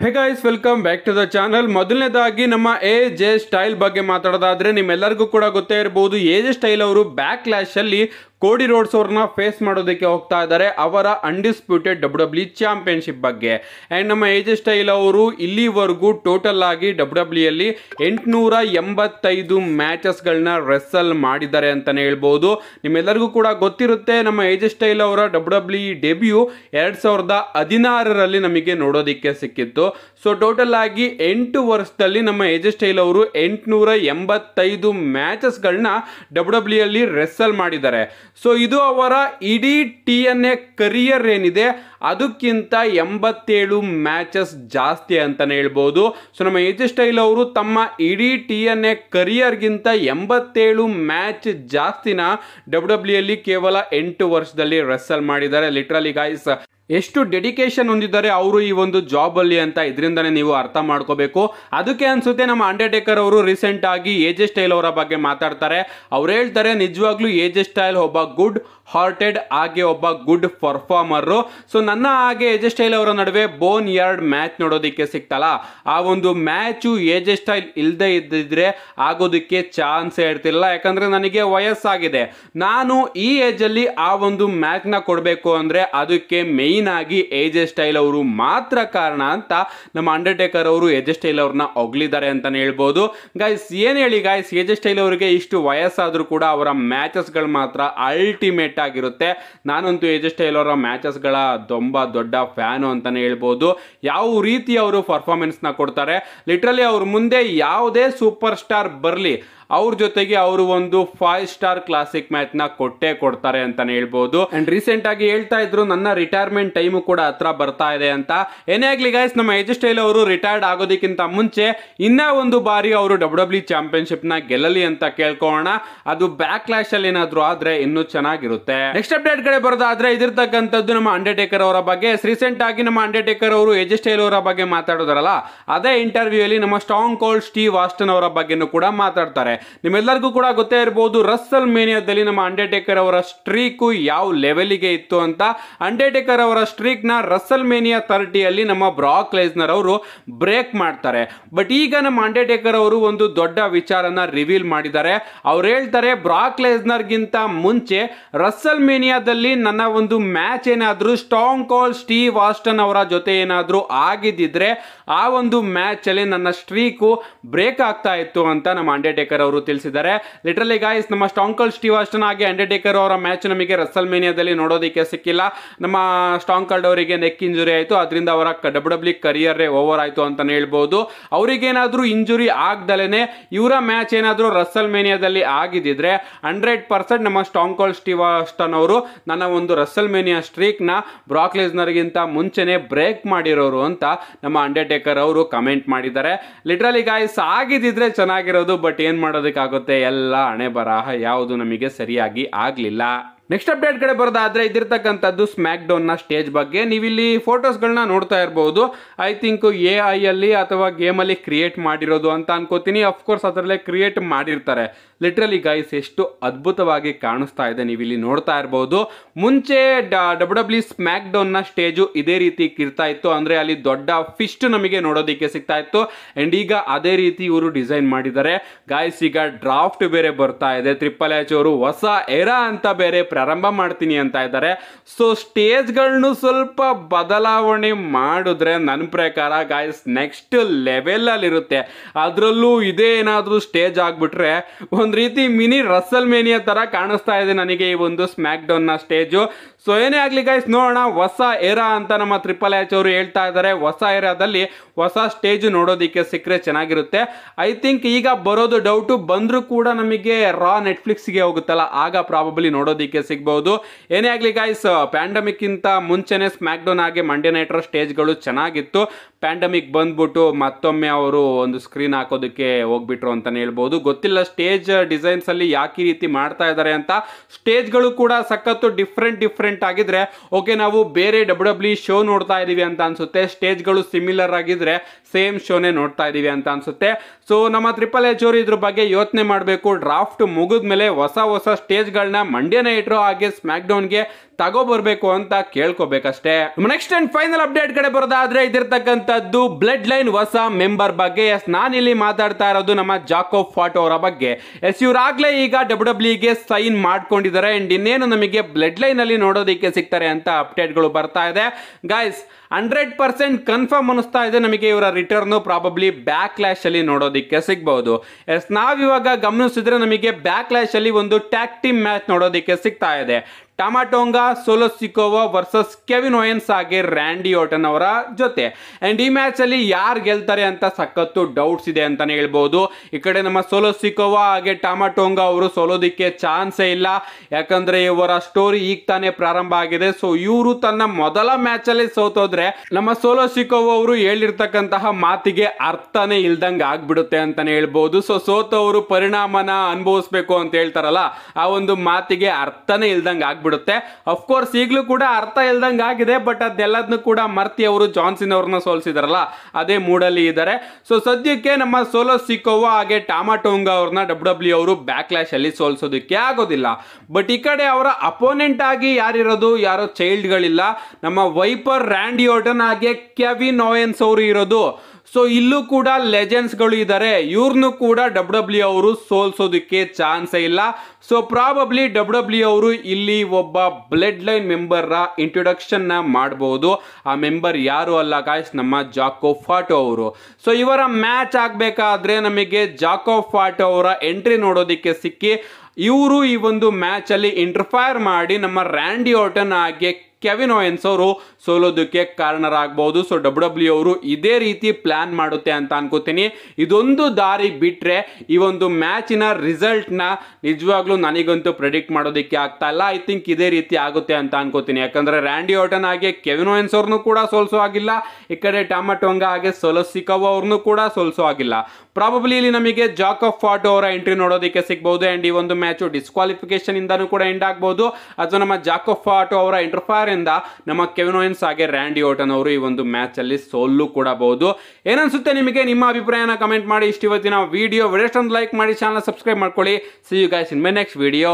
Hey guys welcome back to the channel ಮೊದಲನೇದಾಗಿ ನಮ್ಮ A J style ಬಗ್ಗೆ ಮಾತಾಡೋದಾದ್ರೆ ನಿಮ್ಮೆಲ್ಲರಿಗೂ ಕೂಡ ಗೊತ್ತೇ ಇರಬಹುದು ಎ ಜೆ ಸ್ಟೈಲ್ ಅವರು ಬ್ಯಾಕ್ ಕ್ಲಾಶ್ ಅಲ್ಲಿ ಕೋಡಿ ರೋಡ್ಸ್ ಅವ್ರನ್ನ ಫೇಸ್ ಮಾಡೋದಕ್ಕೆ ಹೋಗ್ತಾ ಇದ್ದಾರೆ. ಅವರ ಅನ್ಡಿಸ್ಪ್ಯೂಟೆಡ್ ಡಬ್ಲ್ಯೂ ಡಬ್ಲ್ಯೂ ಚಾಂಪಿಯನ್ಶಿಪ್ ಬಗ್ಗೆ. ಆ್ಯಂಡ್ ನಮ್ಮ ಏಜ್ ಸ್ಟೈಲ್ ಅವರು ಇಲ್ಲಿವರೆಗೂ ಟೋಟಲ್ ಆಗಿ ಡಬ್ಲ್ಯೂ ಡಬ್ಲ್ಯೂ ಅಲ್ಲಿ ಎಂಟುನೂರ ಎಂಬತ್ತೈದು ಮ್ಯಾಚಸ್ಗಳನ್ನ ರೆಸಲ್ ಮಾಡಿದ್ದಾರೆ ಅಂತಲೇ ಹೇಳ್ಬೋದು. ನಿಮ್ಮೆಲ್ಲರಿಗೂ ಕೂಡ ಗೊತ್ತಿರುತ್ತೆ, ನಮ್ಮ ಏಜ್ ಸ್ಟೈಲ್ ಅವರ ಡಬ್ಲ್ಯೂ ಡಬ್ಲ್ಯೂ ಡೆಬ್ಯೂ ಎರಡು ಸಾವಿರದ ಹದಿನಾರರಲ್ಲಿ ನಮಗೆ ನೋಡೋದಕ್ಕೆ ಸಿಕ್ಕಿತ್ತು. ಸೊ ಟೋಟಲ್ ಆಗಿ ಎಂಟು ವರ್ಷದಲ್ಲಿ ನಮ್ಮ ಏಜ್ ಸ್ಟೈಲ್ ಅವರು ಎಂಟುನೂರ ಎಂಬತ್ತೈದು ಮ್ಯಾಚಸ್ಗಳನ್ನ ಡಬ್ಲ್ಯೂ ಡಬ್ಲ್ಯೂ ಅಲ್ಲಿ ರೆಸಲ್ ಮಾಡಿದ್ದಾರೆ. ಸೊ ಇದು ಅವರ ಇಡೀ ಟಿ ಎನ್ ಎ ಕರಿಯರ್ ಏನಿದೆ, ಅದಕ್ಕಿಂತ ಎಂಬತ್ತೇಳು ಮ್ಯಾಚಸ್ ಜಾಸ್ತಿ ಅಂತಲೇ ಹೇಳ್ಬೋದು. ಸೊ ನಮ್ಮ ಎಚ್ ಸ್ಟೈಲ್ ಅವರು ತಮ್ಮ ಇಡೀ ಟಿ ಎನ್ ಎ ಕರಿಯರ್ಗಿಂತ ಎಂಬತ್ತೇಳು ಮ್ಯಾಚ್ ಜಾಸ್ತಿನ ಡಬ್ಲ್ಯೂ ಡಬ್ಲ್ಯೂ ಅಲ್ಲಿ ಕೇವಲ ಎಂಟು ವರ್ಷದಲ್ಲಿ ರೆಸಲ್ ಮಾಡಿದ್ದಾರೆ. ಲಿಟ್ರಲಿ ಗಾಯ್ಸ್ ಎಷ್ಟು ಡೆಡಿಕೇಶನ್ ಹೊಂದಿದ್ದಾರೆ ಅವರು ಈ ಒಂದು ಜಾಬಲ್ಲಿ ಅಂತ ಇದರಿಂದನೇ ನೀವು ಅರ್ಥ ಮಾಡ್ಕೋಬೇಕು. ಅದಕ್ಕೆ ಅನಿಸುತ್ತೆ ನಮ್ಮ ಅಂಡರ್ಟೇಕರ್ ಅವರು ರೀಸೆಂಟ್ ಆಗಿ ಎ ಜೆ ಸ್ಟೈಲ್ ಅವರ ಬಗ್ಗೆ ಮಾತಾಡ್ತಾರೆ. ಅವ್ರು ಹೇಳ್ತಾರೆ, ನಿಜವಾಗ್ಲೂ ಎ ಜೆ ಸ್ಟೈಲ್ ಒಬ್ಬ ಗುಡ್ ಹಾರ್ಟೆಡ್ ಹಾಗೆ ಒಬ್ಬ ಗುಡ್ ಪರ್ಫಾರ್ಮರು ಸೊ ನನ್ನ ಹಾಗೆ ಎ ಜೆ ಸ್ಟೈಲ್ ಅವರ ನಡುವೆ ಬೋನ್ ಯಾರ್ಡ್ ಮ್ಯಾಚ್ ನೋಡೋದಕ್ಕೆ ಸಿಕ್ತಲ್ಲ. ಆ ಒಂದು ಮ್ಯಾಚು ಎ ಜೆ ಸ್ಟೈಲ್ ಇಲ್ಲದೆ ಇದ್ದಿದ್ರೆ ಆಗೋದಕ್ಕೆ ಚಾನ್ಸೇ ಇರ್ತಿಲ್ಲ. ಯಾಕಂದ್ರೆ ನನಗೆ ವಯಸ್ಸಾಗಿದೆ. ನಾನು ಈ ಏಜಲ್ಲಿ ಆ ಒಂದು ಮ್ಯಾಚ್ನ ಕೊಡಬೇಕು ಅಂದರೆ ಅದಕ್ಕೆ ಮೇಯ್ನ್ ಆಗಿ ಏಜೆ ಸ್ಟೈಲ್ ಅವರು ಮಾತ್ರ ಕಾರಣ ಅಂತ ನಮ್ಮ ಅಂಡರ್ಟೇಕರ್ ಅವರು ಎಜೆ ಸ್ಟೈಲ್ ಅವ್ರನ್ನ ಹೊಗಳಿದ್ದಾರೆ ಅಂತಲೇ ಹೇಳ್ಬೋದು. ಗೈಸ್ ಏನು ಹೇಳಿ ಗಾಯ್ಸ್ ಏಜೆ ಸ್ಟೈಲ್ ಅವರಿಗೆ ಇಷ್ಟು ವಯಸ್ಸಾದರೂ ಕೂಡ ಅವರ ಮ್ಯಾಚಸ್ಗಳು ಮಾತ್ರ ಅಲ್ಟಿಮೇಟ್ ಆಗಿರುತ್ತೆ. ನಾನಂತೂ ಎಜೆ ಸ್ಟೈಲ್ ಅವರ ಮ್ಯಾಚಸ್ಗಳ ತುಂಬ ದೊಡ್ಡ ಫ್ಯಾನು ಅಂತಲೇ ಹೇಳ್ಬೋದು. ಯಾವ ರೀತಿ ಅವರು ಪರ್ಫಾರ್ಮೆನ್ಸ್ನ ಕೊಡ್ತಾರೆ? ಲಿಟ್ರಲಿ ಅವ್ರ ಮುಂದೆ ಯಾವುದೇ ಸೂಪರ್ ಸ್ಟಾರ್ ಬರಲಿ ಅವ್ರ ಜೊತೆಗೆ ಅವರು ಒಂದು ಫೈವ್ ಸ್ಟಾರ್ ಕ್ಲಾಸಿಕ್ ಮ್ಯಾಚ್ನ ಕೊಟ್ಟೇ ಕೊಡ್ತಾರೆ ಅಂತ ಹೇಳ್ಬೋದು. ಅಂಡ್ ರೀಸೆಂಟ್ ಆಗಿ ಹೇಳ್ತಾ ಇದ್ರು, ನನ್ನ ರಿಟೈರ್ಮೆಂಟ್ ಟೈಮ್ ಕೂಡ ಹತ್ರ ಬರ್ತಾ ಇದೆ ಅಂತ. ಏನೇ ಆಗ್ಲಿ ಗೈಸ್ ನಮ್ಮ ಎಜ್ ಸ್ಟೈಲ್ ಅವರು ರಿಟೈರ್ಡ್ ಆಗೋದಕ್ಕಿಂತ ಮುಂಚೆ ಇನ್ನ ಒಂದು ಬಾರಿ ಅವರು ಡಬ್ಲ್ಯೂ ಡಬ್ಲ್ಯೂ ಚಾಂಪಿಯನ್ಶಿಪ್ನ ಗೆಲ್ಲಲಿ ಅಂತ ಕೇಳ್ಕೊಳ್ಳೋಣ. ಅದು ಬ್ಯಾಕ್ ಕ್ಲಾಶ್ ಅಲ್ಲಿ ಏನಾದ್ರು ಆದ್ರೆ ಇನ್ನೂ ಚೆನ್ನಾಗಿರುತ್ತೆ. ನೆಕ್ಸ್ಟ್ ಅಪ್ಡೇಟ್ ಕಡೆ ಬರೋದಾದ್ರೆ ಇದಿರ್ತಕ್ಕಂಥದ್ದು ನಮ್ಮ ಅಂಡರ್ಟೇಕರ್ ಅವರ ಬಗ್ಗೆ. ರೀಸೆಂಟ್ ಆಗಿ ನಮ್ಮ ಅಂಡರ್ಟೇಕರ್ ಅವರು ಎಜ್ ಸ್ಟೈಲ್ ಅವರ ಬಗ್ಗೆ ಮಾತಾಡೋದಾರಲ್ಲ, ಅದೇ ಇಂಟರ್ವ್ಯೂ ಅಲ್ಲಿ ನಮ್ಮ ಸ್ಟಾಂಗ್ ಕೋಲ್ಡ್ ಸ್ಟೀವ್ ಆಸ್ಟನ್ ಅವರ ಬಗ್ಗೆನೂ ಕೂಡ ಮಾತಾಡ್ತಾರೆ. ನಿಮ್ಮೆಲ್ಲರಿಗೂ ಕೂಡ ಗೊತ್ತೇ ಇರಬಹುದು ರಸ್ಸಲ್ ಮೇನಿಯಾದಲ್ಲಿ ನಮ್ಮ ಅಂಡರ್ಟೇಕರ್ ಅವರ ಸ್ಟ್ರೀಕು ಯಾವ ಲೆವೆಲಿಗೆ ಇತ್ತು ಅಂತ. ಅಂಡರ್ಟೇಕರ್ ಅವರ ಸ್ಟ್ರೀಕ್ನ ರಸ್ಸಲ್ ಮೇನಿಯಾ ತರ್ಟಿಯಲ್ಲಿ ನಮ್ಮ ಬ್ರಾಕ್ ಲೇಸ್ನರ್ ಅವರು ಬ್ರೇಕ್ ಮಾಡ್ತಾರೆ. ಬಟ್ ಈಗ ನಮ್ಮ ಅಂಡರ್ಟೇಕರ್ ಅವರು ಒಂದು ದೊಡ್ಡ ವಿಚಾರನ ರಿವೀಲ್ ಮಾಡಿದ್ದಾರೆ. ಅವ್ರು ಹೇಳ್ತಾರೆ, ಬ್ರಾಕ್ ಲೇಸ್ನರ್ಗಿಂತ ಮುಂಚೆ ರಸ್ಸಲ್ ಮೇನಿಯಾದಲ್ಲಿ ನನ್ನ ಒಂದು ಮ್ಯಾಚ್ ಏನಾದರೂ, ಸ್ಟಾಂಗ್ ಕಾಲ್ ಸ್ಟೀವ್ ಆಸ್ಟನ್ ಅವರ ಜೊತೆ ಏನಾದರೂ ಆಗಿದ್ದಿದ್ರೆ, ಆ ಒಂದು ಮ್ಯಾಚ್ ಅಲ್ಲಿ ನನ್ನ ಸ್ಟ್ರೀಕು ಬ್ರೇಕ್ ಆಗ್ತಾ ಇತ್ತು ಅಂತ ನಮ್ಮ ಅಂಡರ್ಟೇಕರ್ ತಿಳಿಸಿದ್ದಾರೆ. ಲಿಟ್ರಲಿ ಗಾಯ್ಸ್ ನಮ್ಮ ಸ್ಟಾಂಕಲ್ ಸ್ಟೀವ್ ಆಸ್ಟನ್ ಹಾಗೆ ಅಂಡರ್ಟೇಕರ್ ಅವರ ಮ್ಯಾಚ್ ನಮಗೆ ರಸಲ್ ಮೇನಿಯಾದಲ್ಲಿ ನೋಡೋದಕ್ಕೆ ಸಿಕ್ಕಿಲ್ಲ. ನಮ್ಮ ಸ್ಟಾಂಕಲ್ಡ್ ಅವರಿಗೆ ನೆಕ್ ಇಂಜುರಿ ಆಯಿತು. ಅದರಿಂದ ಅವರ ಡಬ್ಲ್ಯೂ ಡಬ್ಲ್ಯೂ ಕರಿಯರೇ ಓವರ್ ಆಯಿತು ಅಂತಾನೆ ಹೇಳ್ಬೋದು. ಅವರಿಗೇನಾದರೂ ಇಂಜುರಿ ಆಗ್ದಲೇ ಇವರ ಮ್ಯಾಚ್ ಏನಾದರೂ ರಸಲ್ ಮೇನಿಯಾದಲ್ಲಿ ಆಗಿದ್ದಿದ್ರೆ ಹಂಡ್ರೆಡ್ ಪರ್ಸೆಂಟ್ ನಮ್ಮ ಸ್ಟಾಂಕಲ್ ಸ್ಟೀವ್ ಆಸ್ಟನ್ ಅವರು ನನ್ನ ಒಂದು ರಸಲ್ ಮೇನಿಯಾ ಸ್ಟ್ರೀಕ್ನ ಬ್ರಾಕ್ಲೇಸ್ನರ್ಗಿಂತ ಮುಂಚೆನೆ ಬ್ರೇಕ್ ಮಾಡಿರೋರು ಅಂತ ನಮ್ಮ ಅಂಡರ್ಟೇಕರ್ ಅವರು ಕಮೆಂಟ್ ಮಾಡಿದ್ದಾರೆ. ಲಿಟ್ರಲಿ ಗಾಯ್ಸ್ ಆಗಿದ್ದಿದ್ರೆ ಚೆನ್ನಾಗಿರೋದು ಬಟ್ ಏನು ಮಾಡೋದಕ್ಕಾಗುತ್ತೆ ಎಲ್ಲ ಹಣೆ ಬರಹ ಯಾವುದು ನಮಗೆ ಸರಿಯಾಗಿ ಆಗಲಿಲ್ಲ. ನೆಕ್ಸ್ಟ್ ಅಪ್ಡೇಟ್ ಕಡೆ ಬರೋದಾದ್ರೆ ಇದಿರ್ತಕ್ಕಂಥದ್ದು ಸ್ಮ್ಯಾಕ್ ಡೌನ್ನ ಸ್ಟೇಜ್ ಬಗ್ಗೆ. ನೀವಿಲ್ಲಿ ಫೋಟೋಸ್ಗಳನ್ನ ನೋಡ್ತಾ ಇರ್ಬೋದು. ಐ ಥಿಂಕ್ ಎ ಐ ಅಲ್ಲಿ ಅಥವಾ ಗೇಮಲ್ಲಿ ಕ್ರಿಯೇಟ್ ಮಾಡಿರೋದು ಅಂತ ಅನ್ಕೋತೀನಿ. ಅಫ್ಕೋರ್ಸ್ ಅದರಲ್ಲೇ ಕ್ರಿಯೇಟ್ ಮಾಡಿರ್ತಾರೆ. ಲಿಟ್ರಲಿ ಗೈಸ್ ಎಷ್ಟು ಅದ್ಭುತವಾಗಿ ಕಾಣಿಸ್ತಾ ಇದೆ ನೀವು ಇಲ್ಲಿ ನೋಡ್ತಾ ಇರ್ಬೋದು. ಮುಂಚೆ ಡಬ್ಲ್ಯೂ ಡಬ್ಲ್ಯೂ ಸ್ಮ್ಯಾಕ್ ಡೌನ್ನ ಸ್ಟೇಜು ಇದೇ ರೀತಿ ಕಿರ್ತಾ ಇತ್ತು. ಅಂದರೆ ಅಲ್ಲಿ ದೊಡ್ಡ ಫಿಸ್ಟ್ ನಮಗೆ ನೋಡೋದಕ್ಕೆ ಸಿಗ್ತಾ ಇತ್ತು. ಆ್ಯಂಡ್ ಈಗ ಅದೇ ರೀತಿ ಇವರು ಡಿಸೈನ್ ಮಾಡಿದ್ದಾರೆ. ಗಾಯ್ಸ್ ಈಗ ಡ್ರಾಫ್ಟ್ ಬೇರೆ ಬರ್ತಾ ಇದೆ. ತ್ರಿಪಲ್ ಎಚ್ ಅವರು ಹೊಸ ಎರಾ ಅಂತ ಬೇರೆ ಪ್ರಾರಂಭ ಮಾಡ್ತೀನಿ ಅಂತ ಇದ್ದಾರೆ. ಸೊ ಸ್ಟೇಜ್ಗಳನ್ನು ಸ್ವಲ್ಪ ಬದಲಾವಣೆ ಮಾಡಿದ್ರೆ ನನ್ನ ಪ್ರಕಾರ ಗಾಯ್ಸ್ ನೆಕ್ಸ್ಟ್ ಲೆವೆಲಲ್ಲಿರುತ್ತೆ ಅದರಲ್ಲೂ ಇದೇ ಏನಾದರೂ ಸ್ಟೇಜ್ ಆಗಿಬಿಟ್ರೆ ರೀತಿ ಮಿನಿ ರಸಲ್ ಮೇನಿಯಾ ತರ ಕಾಣಿಸ್ತಾ ಇದೆ ನನಗೆ ಈ ಒಂದು ಸ್ಮ್ಯಾಕ್ ಡೌನ್ನ ಸ್ಟೇಜು. ಸೊ ಏನೇ ಆಗಲಿ ಗೈಸ್ ನೋಡೋಣ, ಹೊಸ ಏರಾ ಅಂತ ನಮ್ಮ ಟ್ರಿಪಲ್ ಎಚ್ ಅವರು ಹೇಳ್ತಾ ಇದ್ದಾರೆ ಹೊಸ ಏರಾದಲ್ಲಿ ಹೊಸ ಸ್ಟೇಜ್ ನೋಡೋದಿಕ್ಕೆ ಸಿಕ್ಕರೆ ಚೆನ್ನಾಗಿರುತ್ತೆ. ಐ ಥಿಂಕ್ ಈಗ ಬರೋದು ಡೌಟು ಬಂದರೂ ಕೂಡ ನಮಗೆ ರಾ ನೆಟ್ಫ್ಲಿಕ್ಸ್ಗೆ ಹೋಗುತ್ತಲ್ಲ, ಆಗ ಪ್ರಾಬಬ್ಲಿ ನೋಡೋದಿಕ್ಕೆ ಸಿಗ್ಬೋದು. ಏನೇ ಆಗಲಿ ಗೈಸ್ ಪ್ಯಾಂಡಮಿಕ್ಕಿಂತ ಮುಂಚೆನೆ ಸ್ಮ್ಯಾಕ್ ಡೌನ್ ಆಗಿ ಮಂಡ್ಯ ನೈಟ್ರ ಸ್ಟೇಜ್ಗಳು ಚೆನ್ನಾಗಿತ್ತು. ಪ್ಯಾಂಡಮಿಕ್ ಬಂದ್ಬಿಟ್ಟು ಮತ್ತೊಮ್ಮೆ ಅವರು ಒಂದು ಸ್ಕ್ರೀನ್ ಹಾಕೋದಕ್ಕೆ ಹೋಗ್ಬಿಟ್ರು ಅಂತಲೇ ಹೇಳ್ಬೋದು. ಗೊತ್ತಿಲ್ಲ, ಸ್ಟೇಜ್ ಡಿಸೈನ್ಸ್ ಅಲ್ಲಿ ಯಾಕೆ ಈ ರೀತಿ ಮಾಡ್ತಾ ಇದ್ದಾರೆ ಅಂತ ಸ್ಟೇಜ್ಗಳು ಕೂಡ ಸಖತ್ತು ಡಿಫ್ರೆಂಟ್ ಡಿಫ್ರೆಂಟ್ ಡಿಫ್ರೆಂಟ್ ಆಗಿದ್ರೆ ಓಕೆ ನಾವು ಬೇರೆ ಡಬ್ಲ್ಯೂ ಡಬ್ಲ್ಯೂ ಶೋ ನೋಡ್ತಾ ಇದೀವಿ ಅಂತ ಅನ್ಸುತ್ತೆ. ಸ್ಟೇಜ್ಗಳು ಸಿಮಿಲರ್ ಆಗಿದ್ರೆ ಸೇಮ್ ಶೋನೇ ನೋಡ್ತಾ ಇದ್ದೀವಿ ಅಂತ ಅನಿಸುತ್ತೆ. ಸೊ ನಮ್ಮ ತ್ರಿಪಲ್ ಎಚ್ ಅವರು ಇದ್ರ ಬಗ್ಗೆ ಯೋಚನೆ ಮಾಡಬೇಕು. ಡ್ರಾಫ್ಟ್ ಮುಗಿದ್ಮೇಲೆ ಹೊಸ ಹೊಸ ಸ್ಟೇಜ್ಗಳನ್ನ ಮಂಡ್ಯ ಇಟ್ಟರು ಹಾಗೆ ಸ್ಮ್ಯಾಕ್ ಡೌನ್ಗೆ ತಗೋಬರ್ಬೇಕು ಅಂತ ಕೇಳ್ಕೋಬೇಕಷ್ಟೇ. ನೆಕ್ಸ್ಟ್ ಅಂಡ್ ಫೈನಲ್ ಅಪ್ಡೇಟ್ ಕಡೆ ಬರೋದಾದ್ರೆ ಇದಿರ್ತಕ್ಕಂಥದ್ದು ಬ್ಲಡ್ ಲೈನ್ ಹೊಸ ಮೆಂಬರ್ ಬಗ್ಗೆ. ಎಸ್ ಇಲ್ಲಿ ಮಾತಾಡ್ತಾ ಇರೋದು ನಮ್ಮ ಜಾಕೋ ಫಾಟ್ ಅವರ ಬಗ್ಗೆ. ಎಸ್ ಇವರಾಗ್ಲೇ ಈಗ ಡಬ್ಲ್ಯೂ ಡಬ್ಲ್ಯೂಗೆ ಸೈನ್ ಮಾಡ್ಕೊಂಡಿದ್ದಾರೆ. ಅಂಡ್ ಇನ್ನೇನು ನಮಗೆ ಬ್ಲಡ್ ಲೈನ್ ಅಲ್ಲಿ ನೋಡೋದಕ್ಕೆ ಸಿಗ್ತಾರೆ ಅಂತ ಅಪ್ಡೇಟ್ಗಳು ಬರ್ತಾ ಇದೆ. ಗೈಸ್ ಹಂಡ್ರೆಡ್ ಪರ್ಸೆಂಟ್ ಕನ್ಫರ್ಮ್ ಅನಿಸ್ತಾ ಇದೆ ನಮಗೆ ಇವರ ರಿಟರ್ನ್ ಪ್ರಾಬಬ್ಲಿ ಬ್ಯಾಕ್ ಲ್ಯಾಶ್ ಅಲ್ಲಿ ನೋಡೋದಕ್ಕೆ ಸಿಗ್ಬಹುದು ಎಸ್, ನಾವಿವಾಗ ಗಮನಿಸಿದ್ರೆ ನಮಗೆ ಬ್ಯಾಕ್ ಲ್ಯಾಶ್ ಅಲ್ಲಿ ಒಂದು ಟ್ಯಾಕ್ ಟೀಮ್ ಮ್ಯಾಚ್ ನೋಡೋದಕ್ಕೆ ಸಿಗ್ತಾ ಇದೆ. Tama Tonga Solo Sikoa versus Kevin Owens ಹಾಗೆ ರ್ಯಾಂಡಿ ಓಟನ್ ಅವರ ಜೊತೆ. ಅಂಡ್ ಈ ಮ್ಯಾಚ್ ಅಲ್ಲಿ ಯಾರು ಗೆಲ್ತಾರೆ ಅಂತ ಸಖತ್ತು ಡೌಟ್ಸ್ ಇದೆ ಅಂತಾನೆ ಹೇಳ್ಬೋದು. ಈ ಕಡೆ ನಮ್ಮ ಸೋಲೋಸಿಕೋವಾ ಹಾಗೆ ಟಮಾಟೋಂಗಾ ಅವರು ಸೋಲೋದಿಕ್ಕೆ ಚಾನ್ಸೇ ಇಲ್ಲ. ಯಾಕಂದ್ರೆ ಇವರ ಸ್ಟೋರಿ ಈಗ ತಾನೇ ಪ್ರಾರಂಭ ಆಗಿದೆ. ಸೊ ಇವರು ತನ್ನ ಮೊದಲ ಮ್ಯಾಚ್ ಅಲ್ಲಿ ಸೋತೋದ್ರೆ ನಮ್ಮ ಸೋಲೋಸಿಕೋವಾ ಅವರು ಹೇಳಿರ್ತಕ್ಕಂತಹ ಮಾತಿಗೆ ಅರ್ಥನೇ ಇಲ್ದಂಗೆ ಆಗ್ಬಿಡುತ್ತೆ ಅಂತಾನೆ ಹೇಳ್ಬೋದು. ಸೊ ಸೋತವರು ಪರಿಣಾಮನ ಅನುಭವಿಸ್ಬೇಕು ಅಂತ ಹೇಳ್ತಾರಲ್ಲ, ಆ ಒಂದು ಮಾತಿಗೆ ಅರ್ಥನೇ ಇಲ್ದಂಗೆ ಆಗ್ಬಿಡುತ್ತೆ. ಅಫ್ಕೋರ್ಸ್ ಈಗಲೂ ಕೂಡ ಅರ್ಥ ಇಲ್ದಂಗೆ ಆಗಿದೆ ಬಟ್ ಅದೆಲ್ಲದನ್ನು ಕೂಡ ಮರ್ತಿ ಅವರು ಜಾನ್ಸಿನ್ ಅವ್ರನ್ನ ಸೋಲ್ಸಿದಾರಲ್ಲ, ಅದೇ ಮೂಡಲ್ಲಿ ಇದ್ದಾರೆ ಸೊ ಸದ್ಯಕ್ಕೆ ನಮ್ಮ ಸೋಲೋ ಸಿಕ್ಕೋವ ಹಾಗೆ ಟಾಮಾಟೋಂಗ ಅವ್ರನ್ನ ಡಬ್ಲ್ಯೂ ಡಬ್ಲ್ಯೂ ಅವರು ಬ್ಯಾಕ್ಲಾಶ್ ಅಲ್ಲಿ ಸೋಲ್ಸೋದಕ್ಕೆ ಆಗೋದಿಲ್ಲ. ಬಟ್ ಈ ಕಡೆ ಅವರ ಅಪೋನೆಂಟ್ ಆಗಿ ಯಾರಿರೋದು? ಯಾರೋ ಚೈಲ್ಡ್ಗಳಿಲ್ಲ ನಮ್ಮ ವೈಪರ್ ರ್ಯಾಂಡಿ ಓಟನ್ ಹಾಗೆ ಕೆವಿನ್ ಓಯನ್ಸ್ ಅವರು ಇರೋದು. ಸೊ ಇಲ್ಲೂ ಕೂಡ ಲೆಜೆಂಡ್ಸ್ಗಳು ಇದ್ದಾರೆ ಇವ್ರನ್ನೂ ಕೂಡ ಡಬ್ಲ್ಯೂ ಡಬ್ಲ್ಯೂ ಅವರು ಸೋಲ್ಸೋದಕ್ಕೆ ಚಾನ್ಸೇ ಇಲ್ಲ. ಸೊ ಪ್ರಾಬಬ್ಲಿ ಡಬ್ಲ್ಯೂ ಡಬ್ಲ್ಯೂ ಅವರು ಇಲ್ಲಿ ಒಬ್ಬ ಬ್ಲಡ್ ಲೈನ್ ಮೆಂಬರ್ನ ಇಂಟ್ರೊಡಕ್ಷನ್ನ ಮಾಡಬಹುದು ಆ ಮೆಂಬರ್ ಯಾರು ಅಲ್ಲ ಗಾಯ್ಸ್ ನಮ್ಮ ಜಾಕೋ ಫಾಟೋ ಅವರು. ಸೊ ಇವರ ಮ್ಯಾಚ್ ಆಗಬೇಕಾದ್ರೆ ನಮಗೆ ಜಾಕೋ ಫಾಟೋ ಅವರ ಎಂಟ್ರಿ ನೋಡೋದಕ್ಕೆ ಸಿಕ್ಕಿ, ಇವರು ಈ ಒಂದು ಮ್ಯಾಚ್ ಅಲ್ಲಿ ಇಂಟರ್ಫೈರ್ ಮಾಡಿ ನಮ್ಮ ರ್ಯಾಂಡಿ ಓಟನ್ ಹಾಗೆ ಕೆವಿನ್ ಓಯನ್ಸ್ ಅವರು ಸೋಲೋದಕ್ಕೆ ಕಾರಣರಾಗಬಹುದು ಸೊ ಡಬ್ಲ್ಯೂ ಡಬ್ಲ್ಯೂ ಅವರು ಇದೇ ರೀತಿ ಪ್ಲಾನ್ ಮಾಡುತ್ತೆ ಅಂತ ಅನ್ಕೋತೀನಿ. ಇದೊಂದು ದಾರಿ ಬಿಟ್ಟರೆ ಈ ಒಂದು ಮ್ಯಾಚಿನ ರಿಸಲ್ಟ್ನ ನಿಜವಾಗ್ಲೂ ನನಗಂತೂ ಪ್ರೆಡಿಕ್ಟ್ ಮಾಡೋದಕ್ಕೆ ಆಗ್ತಾ ಇಲ್ಲ. ಐ ಥಿಂಕ್ ಇದೇ ರೀತಿ ಆಗುತ್ತೆ ಅಂತ ಅನ್ಕೋತೀನಿ. ಯಾಕಂದರೆ ರ್ಯಾಂಡಿ ಓಟನ್ ಹಾಗೆ ಕೆವಿನ್ ಓಯನ್ಸ್ ಅವ್ರನ್ನೂ ಕೂಡ ಸೋಲ್ಸೋ ಆಗಿಲ್ಲ ಈ ಕಡೆ ಟಮಟೊಂಗ ಹಾಗೆ ಸೊಲಸಿಕವ್ ಅವ್ರನ್ನೂ ಕೂಡ ಸೋಲ್ಸೋ ಆಗಿಲ್ಲ ಪ್ರಾಬಬ್ಲಿ ಇಲ್ಲಿ ನಮಗೆ ಜಾಕ್ ಆಫ್ ಫಾಟೋ ಅವರ ಎಂಟ್ರಿ ನೋಡೋದಕ್ಕೆ ಸಿಗಬಹುದು ಅಂಡ್ ಈ ಒಂದು ಮ್ಯಾಚು ಡಿಸ್ಕ್ವಾಲಿಫಿಕೇಶನ್ ಇಂದಾನು ಕೂಡ ಎಂಡ್ ಆಗಬಹುದು ಅಥವಾ ನಮ್ಮ ಜಾಕ್ ಆಫ್ ಫಾಟೋ ಅವರ ಇಂಟರ್ಫೈರ್ ಇಂದ ನಮ್ಮ ಕೆವಿನೋಯನ್ಸ್ ಹಾಗೆ ರ್ಯಾಂಡಿ ಓಟನ್ ಅವರು ಈ ಒಂದು ಮ್ಯಾಚ್ ಅಲ್ಲಿ ಸೋಲು ಕೂಡಬಹುದು ಏನನ್ಸುತ್ತೆ ನಿಮಗೆ? ನಿಮ್ಮ ಅಭಿಪ್ರಾಯನ ಕಮೆಂಟ್ ಮಾಡಿ. ಇಷ್ಟು ಇವತ್ತಿನ ವಿಡಿಯೋ ವಿಡಿಯೋ ಲೈಕ್ ಮಾಡಿ. ಚಾನಲ್ ಸಬ್ಸ್ಕ್ರೈಬ್ ಮಾಡ್ಕೊಳ್ಳಿ. See you guys in my next video